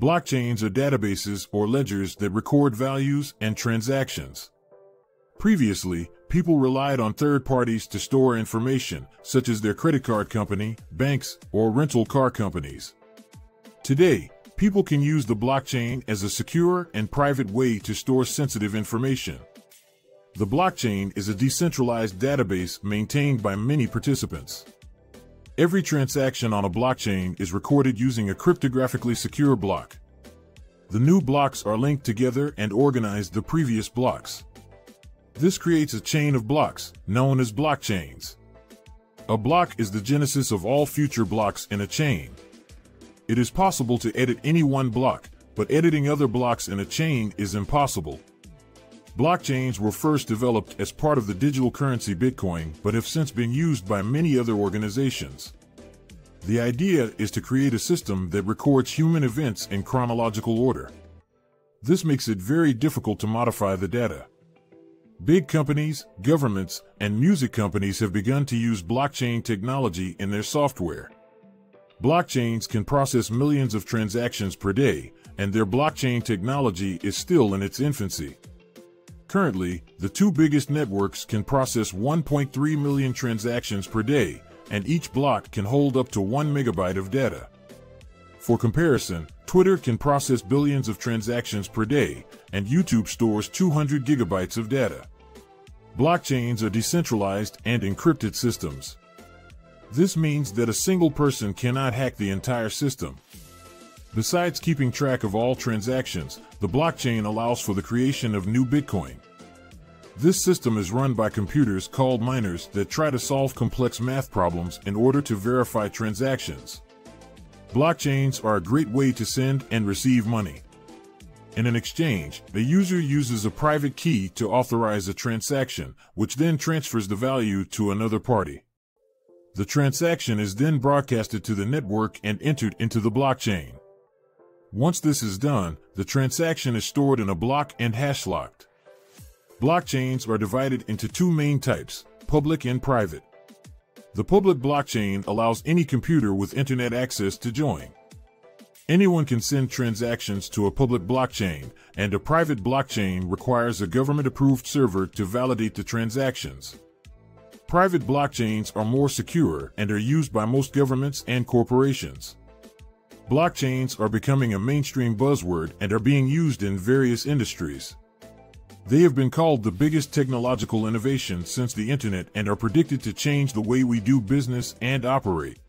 Blockchains are databases or ledgers that record values and transactions. Previously, people relied on third parties to store information, such as their credit card company, banks, or rental car companies. Today, people can use the blockchain as a secure and private way to store sensitive information. The blockchain is a decentralized database maintained by many participants. Every transaction on a blockchain is recorded using a cryptographically secure block. The new blocks are linked together and organize the previous blocks. This creates a chain of blocks, known as blockchains. A block is the genesis of all future blocks in a chain. It is possible to edit any one block, but editing other blocks in a chain is impossible. Blockchains were first developed as part of the digital currency Bitcoin, but have since been used by many other organizations. The idea is to create a system that records human events in chronological order. This makes it very difficult to modify the data. Big companies, governments, and music companies have begun to use blockchain technology in their software. Blockchains can process millions of transactions per day, and their blockchain technology is still in its infancy. Currently, the two biggest networks can process 1.3 million transactions per day, and each block can hold up to 1 megabyte of data. For comparison, Twitter can process billions of transactions per day, and YouTube stores 200 gigabytes of data. Blockchains are decentralized and encrypted systems. This means that a single person cannot hack the entire system. Besides keeping track of all transactions, the blockchain allows for the creation of new Bitcoin. This system is run by computers called miners that try to solve complex math problems in order to verify transactions. Blockchains are a great way to send and receive money. In an exchange, the user uses a private key to authorize a transaction, which then transfers the value to another party. The transaction is then broadcasted to the network and entered into the blockchain. Once this is done, the transaction is stored in a block and hash locked. Blockchains are divided into two main types, public and private. The public blockchain allows any computer with internet access to join. Anyone can send transactions to a public blockchain, and a private blockchain requires a government-approved server to validate the transactions. Private blockchains are more secure and are used by most governments and corporations. Blockchains are becoming a mainstream buzzword and are being used in various industries. They have been called the biggest technological innovation since the internet and are predicted to change the way we do business and operate.